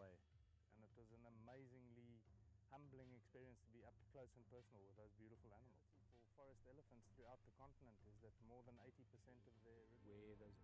And it was an amazingly humbling experience to be up close and personal with those beautiful animals. For forest elephants throughout the continent is that more than 80% of their where those